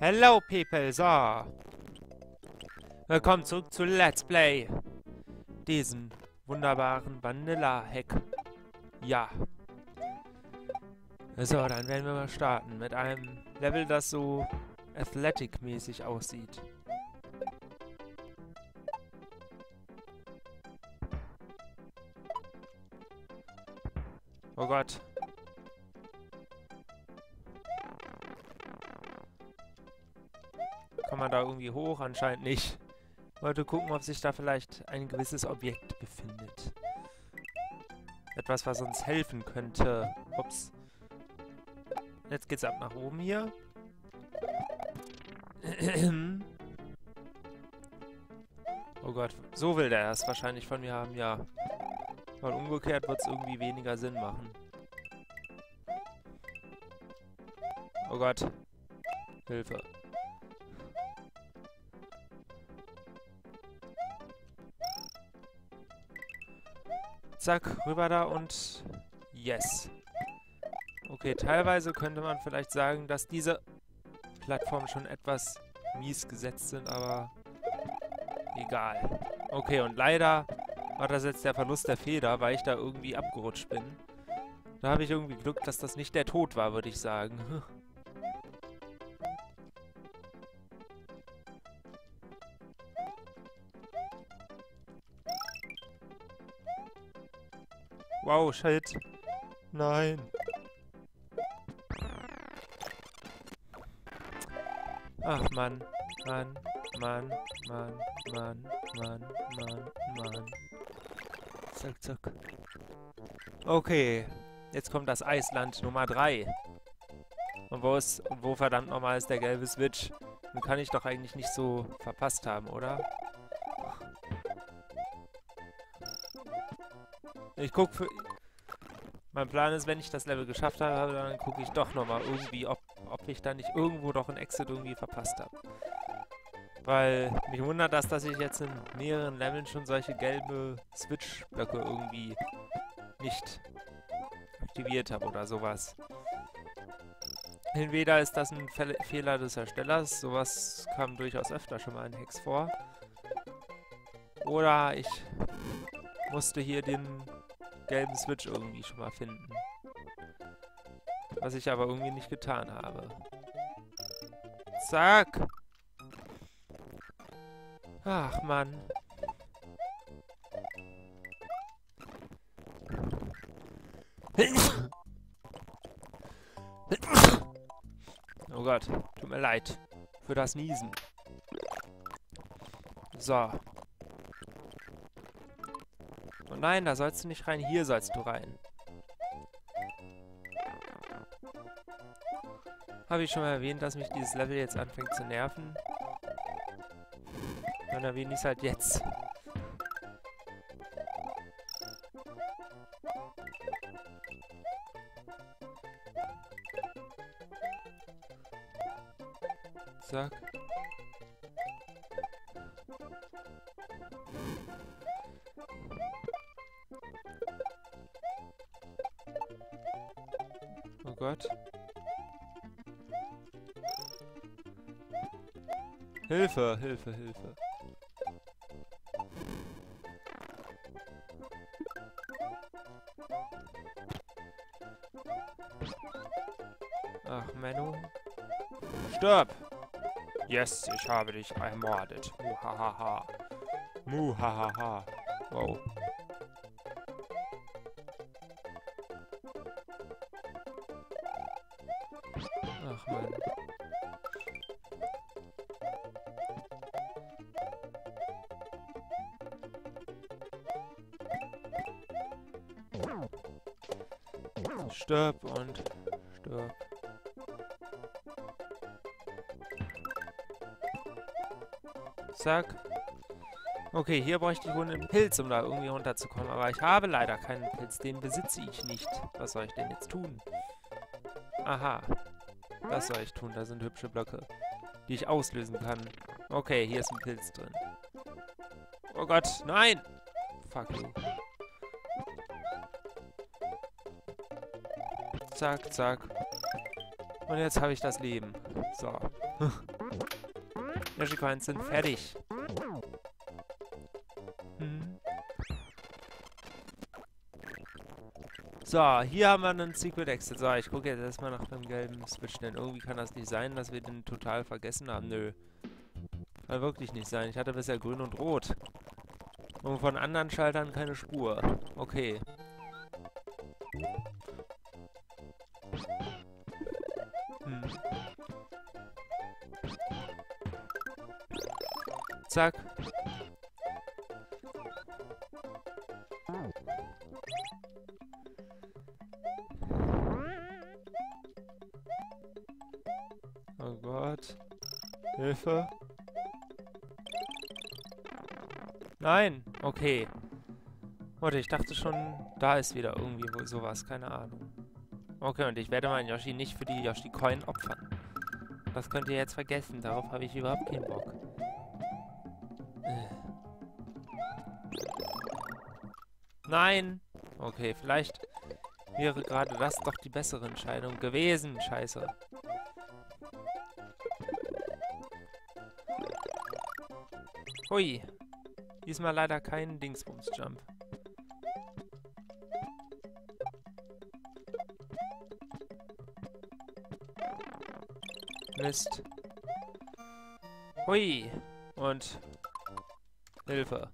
Hello, people. So. Willkommen zurück zu Let's Play. Diesem wunderbaren Vanilla-Hack. Ja. So, dann werden wir mal starten. Mit einem Level, das so Athletic-mäßig aussieht. Oh Gott. Man da irgendwie hoch? Anscheinend nicht. Wollte gucken, ob sich da vielleicht ein gewisses Objekt befindet. Etwas, was uns helfen könnte. Ups. Jetzt geht's ab nach oben hier. oh Gott, so will der es wahrscheinlich von mir haben, ja. Weil umgekehrt wird es irgendwie weniger Sinn machen. Oh Gott. Hilfe. Zack, rüber da und... Yes. Okay, teilweise könnte man vielleicht sagen, dass diese Plattformen schon etwas mies gesetzt sind, aber egal. Okay, und leider war das jetzt der Verlust der Feder, weil ich da irgendwie abgerutscht bin. Da habe ich irgendwie Glück, dass das nicht der Tod war, würde ich sagen. Wow, shit. Nein. Ach, Mann. Mann, Mann, Mann, Mann, Mann, Mann, Mann. Zack, zack. Okay. Jetzt kommt das Eisland Nummer 3. Und wo ist, und wo verdammt nochmal ist der gelbe Switch? Den kann ich doch eigentlich nicht so verpasst haben, oder? Ich guck für... Mein Plan ist, wenn ich das Level geschafft habe, dann gucke ich doch nochmal irgendwie, ob, ob ich da nicht irgendwo doch ein Exit irgendwie verpasst habe. Weil mich wundert das, dass ich jetzt in mehreren Leveln schon solche gelbe Switch-Blöcke irgendwie nicht aktiviert habe oder sowas. Entweder ist das ein Fe Fehler des Erstellers, sowas kam durchaus öfter schon mal in Hex vor. Oder ich musste hier den gelben Switch irgendwie schon mal finden. Was ich aber irgendwie nicht getan habe. Zack! Ach, Mann. Oh Gott, tut mir leid für das Niesen. So. Oh nein, da sollst du nicht rein, hier sollst du rein. Habe ich schon mal erwähnt, dass mich dieses Level jetzt anfängt zu nerven? Dann erwähne ich es halt jetzt. Zack. Gott. Hilfe, Hilfe, Hilfe. Ach, Menno. Stirb! Yes, ich habe dich ermordet. Muhahaha. Muhahaha. Wow. Ach, Mann. Stirb und stirb. Zack. Okay, hier bräuchte ich wohl einen Pilz, um da irgendwie runterzukommen. Aber ich habe leider keinen Pilz. Den besitze ich nicht. Was soll ich denn jetzt tun? Aha. Das soll ich tun. Da sind hübsche Blöcke, die ich auslösen kann. Okay, hier ist ein Pilz drin. Oh Gott, nein! Fuck you. Zack, zack. Und jetzt habe ich das Leben. So. Coins sind fertig. So, hier haben wir einen Secret Exit. So, ich gucke jetzt erstmal nach dem gelben Switch, denn irgendwie kann das nicht sein, dass wir den total vergessen haben. Nö. Kann wirklich nicht sein. Ich hatte bisher grün und rot. Und von anderen Schaltern keine Spur. Okay. Hm. Zack. Gott. Hilfe. Nein. Okay. Warte, ich dachte schon, da ist wieder irgendwie sowas. Keine Ahnung. Okay, und ich werde meinen Yoshi nicht für die Yoshi-Coin opfern. Das könnt ihr jetzt vergessen. Darauf habe ich überhaupt keinen Bock. Äh. Nein! Okay, vielleicht wäre gerade das doch die bessere Entscheidung gewesen. Scheiße. Hui. Diesmal leider kein Dingsbums-Jump. Mist. Hui. Und Hilfe.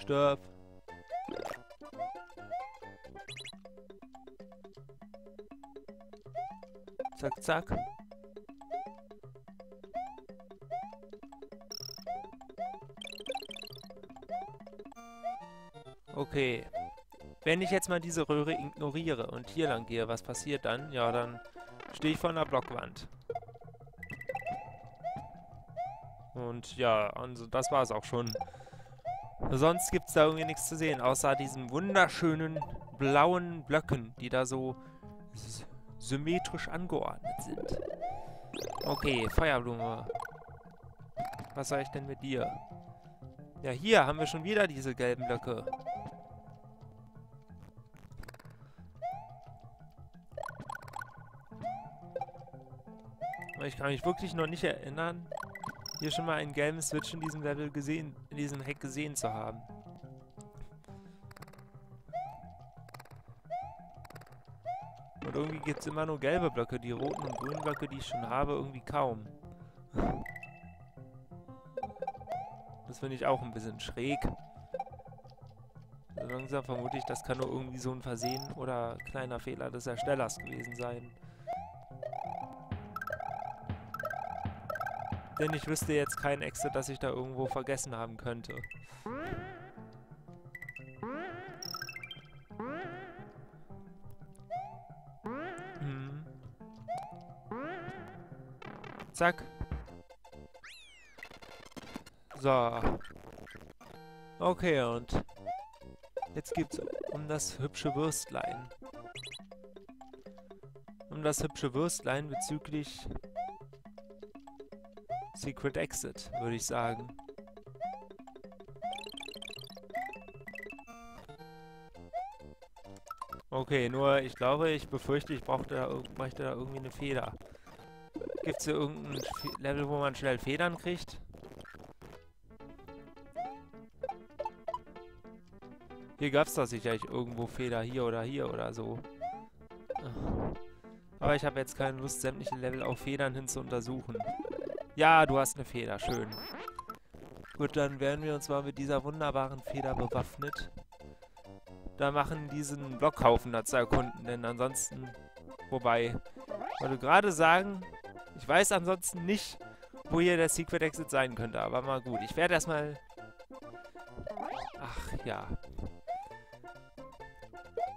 Stirb. Zack, zack. Okay. Wenn ich jetzt mal diese Röhre ignoriere und hier lang gehe, was passiert dann? Ja, dann stehe ich vor einer Blockwand. Und ja, also das war es auch schon. Sonst gibt es da irgendwie nichts zu sehen, außer diesen wunderschönen blauen Blöcken, die da so symmetrisch angeordnet sind. Okay, Feuerblume. Was soll ich denn mit dir? Ja, hier haben wir schon wieder diese gelben Blöcke. Ich kann mich wirklich noch nicht erinnern, hier schon mal einen gelben Switch in diesem Level gesehen, in diesem Hack gesehen zu haben. Und irgendwie gibt es immer nur gelbe Blöcke. Die roten und grünen Blöcke, die ich schon habe, irgendwie kaum. Das finde ich auch ein bisschen schräg. Langsam vermute ich, das kann nur irgendwie so ein Versehen oder kleiner Fehler des Erstellers gewesen sein. Denn ich wüsste jetzt kein Exit, das ich da irgendwo vergessen haben könnte. Hm. Zack. So. Okay, und jetzt geht's um das hübsche Würstlein. Um das hübsche Würstlein bezüglich Secret Exit, würde ich sagen. Okay, nur ich glaube, ich befürchte, ich brauchte da, bräuchte da irgendwie eine Feder. Gibt es hier irgendein Level, wo man schnell Federn kriegt? Hier gab es doch sicherlich irgendwo Feder hier oder hier oder so. Aber ich habe jetzt keine Lust, sämtliche Level auf Federn hin zu untersuchen. Ja, du hast eine Feder. Schön. Gut, dann werden wir uns mal mit dieser wunderbaren Feder bewaffnet. Da machen diesen Blockhaufen da zu erkunden, denn ansonsten... Wobei, wollte gerade sagen, ich weiß ansonsten nicht, wo hier der Secret Exit sein könnte, aber mal gut. Ich werde erstmal... Ach, ja.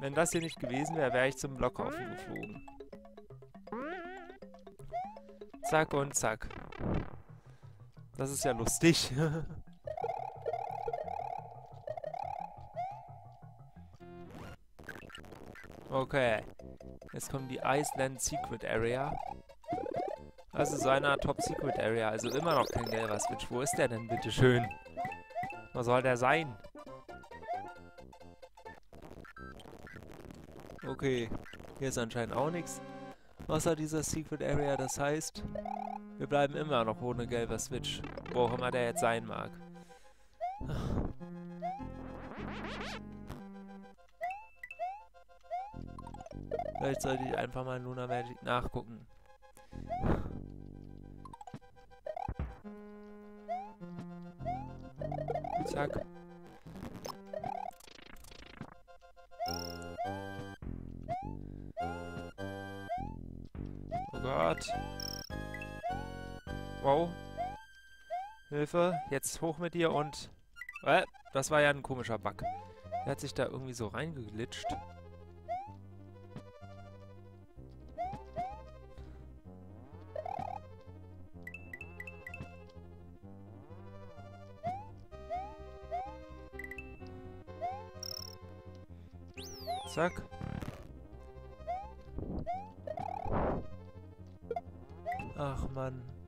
Wenn das hier nicht gewesen wäre, wäre ich zum Blockhaufen geflogen. Zack und zack. Das ist ja lustig. okay. Jetzt kommt die Iceland Secret Area. Also so eine Top Secret Area. Also immer noch kein gelber Switch. Wo ist der denn, bitteschön? Wo soll der sein? Okay, hier ist anscheinend auch nichts. Außer dieser Secret Area, das heißt, wir bleiben immer noch ohne gelber Switch. Wo auch immer der jetzt sein mag. Vielleicht sollte ich einfach mal Luna Magic nachgucken. Zack. Wow. Hilfe. Jetzt hoch mit dir und... Äh, das war ja ein komischer Bug. Der hat sich da irgendwie so reingeglitscht. Zack. Ach Mann.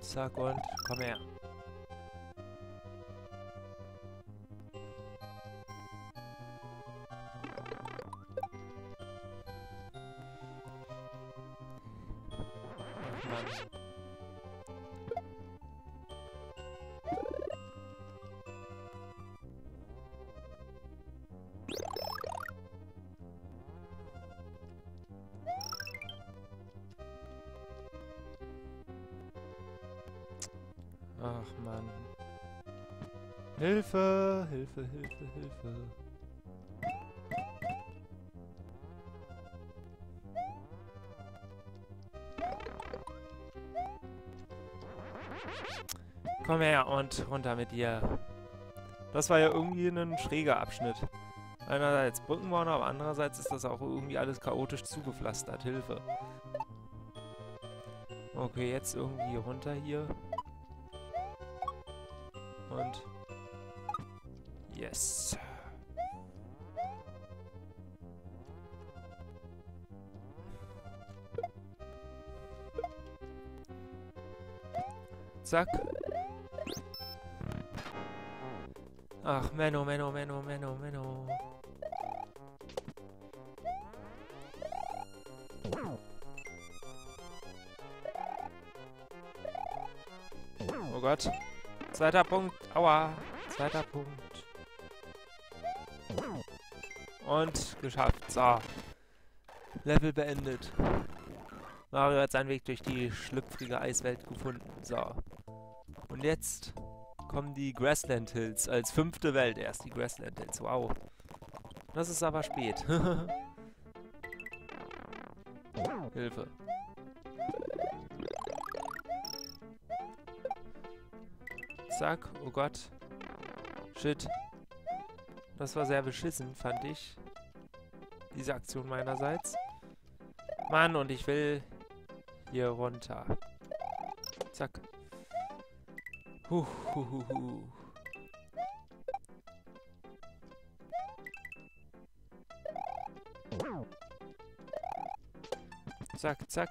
Zack und komm her. Mann. Hilfe, Hilfe, Hilfe, Hilfe. Komm her und runter mit dir. Das war ja irgendwie ein schräger Abschnitt. Einerseits Brückenbau, aber andererseits ist das auch irgendwie alles chaotisch zugepflastert. Hilfe. Okay, jetzt irgendwie runter hier. Und... Yes. Zack. Ach, Menno, Menno, Menno, Menno, Menno. Oh Gott. Zweiter Punkt. Aua. Zweiter Punkt. Und geschafft. So. Level beendet. Mario hat seinen Weg durch die schlüpfrige Eiswelt gefunden. So. Und jetzt kommen die Grassland Hills als fünfte Welt erst. Die Grassland Hills. Wow. Das ist aber spät. Hilfe. Zack. Oh Gott. Shit. Das war sehr beschissen, fand ich. Diese Aktion meinerseits. Mann, und ich will hier runter. Zack. Huh, huh, huh, huh. Zack, zack.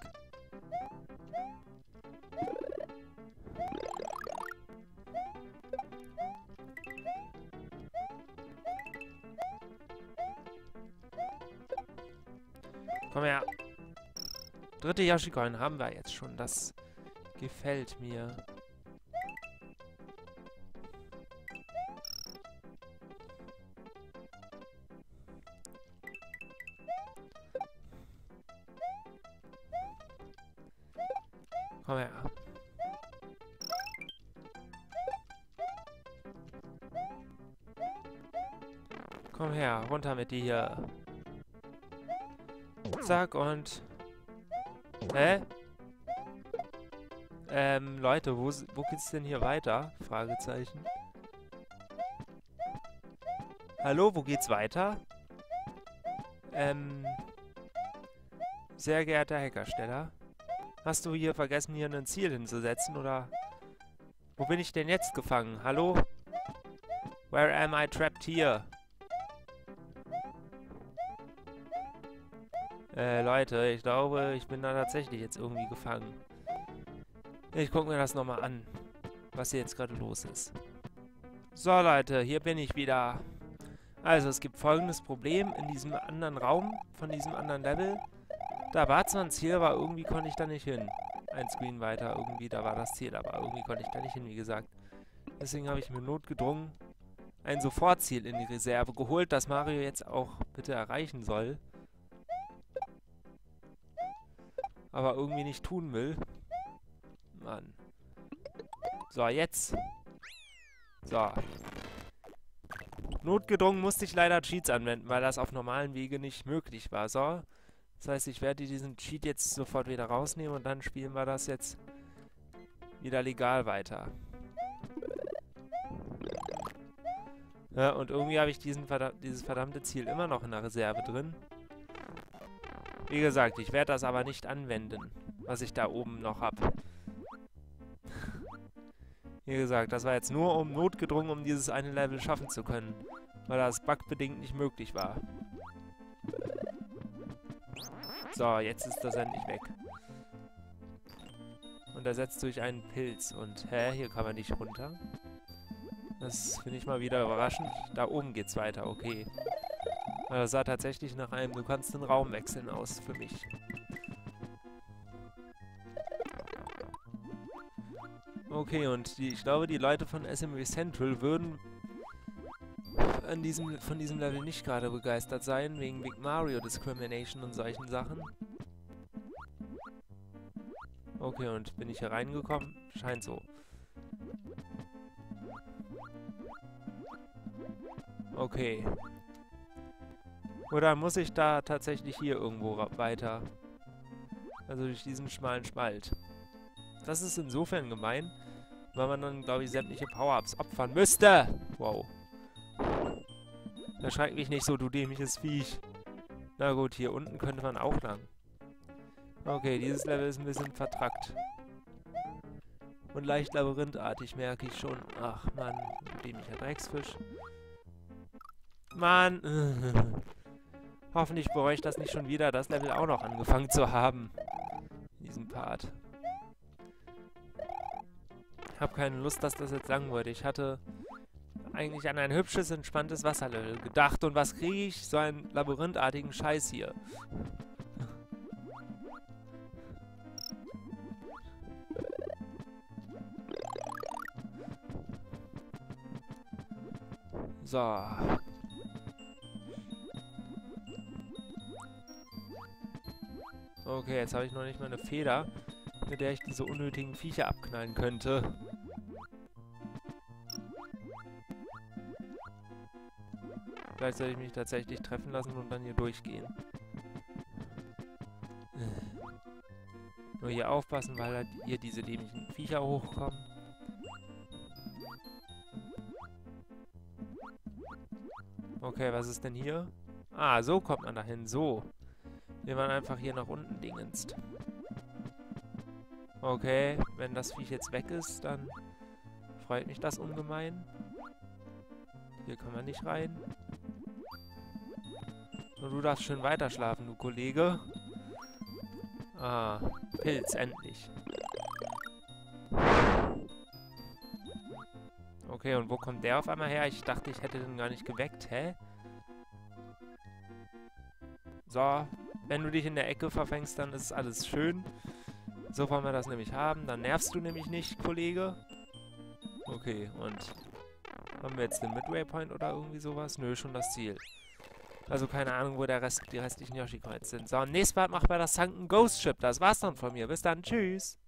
Komm her. Dritte Yoshi-Coin haben wir jetzt schon. Das gefällt mir. Komm her. Komm her, runter mit dir hier. Zack und... Hä? Ähm, Leute, wo, wo geht's denn hier weiter? Fragezeichen. Hallo, wo geht's weiter? Ähm... Sehr geehrter Hackersteller. Hast du hier vergessen, hier ein Ziel hinzusetzen, oder... Wo bin ich denn jetzt gefangen? Hallo? Where am I trapped here? Äh, Leute, ich glaube, ich bin da tatsächlich jetzt irgendwie gefangen. Ich gucke mir das nochmal an, was hier jetzt gerade los ist. So Leute, hier bin ich wieder. Also es gibt folgendes Problem in diesem anderen Raum, von diesem anderen Level. Da war zwar ein Ziel, aber irgendwie konnte ich da nicht hin. Ein Screen weiter, irgendwie, da war das Ziel, aber irgendwie konnte ich da nicht hin, wie gesagt. Deswegen habe ich mir notgedrungen ein Sofortziel in die Reserve geholt, das Mario jetzt auch bitte erreichen soll. Aber irgendwie nicht tun will. Mann. So, jetzt. So. Notgedrungen musste ich leider Cheats anwenden, weil das auf normalen Wege nicht möglich war. So. Das heißt, ich werde diesen Cheat jetzt sofort wieder rausnehmen und dann spielen wir das jetzt wieder legal weiter. Ja, und irgendwie habe ich diesen verdam dieses verdammte Ziel immer noch in der Reserve drin. Wie gesagt, ich werde das aber nicht anwenden, was ich da oben noch habe. Wie gesagt, das war jetzt nur um notgedrungen, um dieses eine Level schaffen zu können. Weil das bugbedingt nicht möglich war. So, jetzt ist das endlich weg. Und ersetzt durch einen Pilz. Und, hä, hier kann man nicht runter. Das finde ich mal wieder überraschend. Da oben geht's weiter, okay. Das sah tatsächlich nach einem, du kannst den Raum wechseln aus für mich. Okay, und die, ich glaube, die Leute von SMW Central würden an diesem, von diesem Level nicht gerade begeistert sein, wegen Big Mario Discrimination und solchen Sachen. Okay, und bin ich hier reingekommen? Scheint so. Okay. Oder muss ich da tatsächlich hier irgendwo weiter? Also durch diesen schmalen Spalt. Das ist insofern gemein, weil man dann, glaube ich, sämtliche Power-Ups opfern müsste. Wow. Erschreck mich nicht so, du dämliches Viech. Na gut, hier unten könnte man auch lang. Okay, dieses Level ist ein bisschen vertrackt. Und leicht labyrinthartig, merke ich schon. Ach, Mann, dämlicher Drecksfisch. Mann. Hoffentlich bereue ich das nicht schon wieder, das Level auch noch angefangen zu haben. In diesem Part. Ich habe keine Lust, dass das jetzt lang wurde. Ich hatte eigentlich an ein hübsches, entspanntes Wasserlevel gedacht. Und was kriege ich? So einen labyrinthartigen Scheiß hier. So. Okay, jetzt habe ich noch nicht mal eine Feder, mit der ich diese unnötigen Viecher abknallen könnte. Vielleicht soll ich mich tatsächlich treffen lassen und dann hier durchgehen. Nur hier aufpassen, weil halt hier diese dämlichen Viecher hochkommen. Okay, was ist denn hier? Ah, so kommt man dahin. So. Wir waren einfach hier nach unten dingenst. Okay, wenn das Viech jetzt weg ist, dann freut mich das ungemein. Hier kann man nicht rein. Und du darfst schön weiter schlafen, du Kollege. Ah, Pilz, endlich. Okay, und wo kommt der auf einmal her? Ich dachte, ich hätte den gar nicht geweckt. Hä? So, wenn du dich in der Ecke verfängst, dann ist alles schön. So wollen wir das nämlich haben. Dann nervst du nämlich nicht, Kollege. Okay, und haben wir jetzt den Midway Point oder irgendwie sowas? Nö, schon das Ziel. Also keine Ahnung, wo der Rest, die restlichen Yoshi-Coins sind. So, nächstes Mal machen wir das Sunken Ghost Ship. Das war's dann von mir. Bis dann. Tschüss.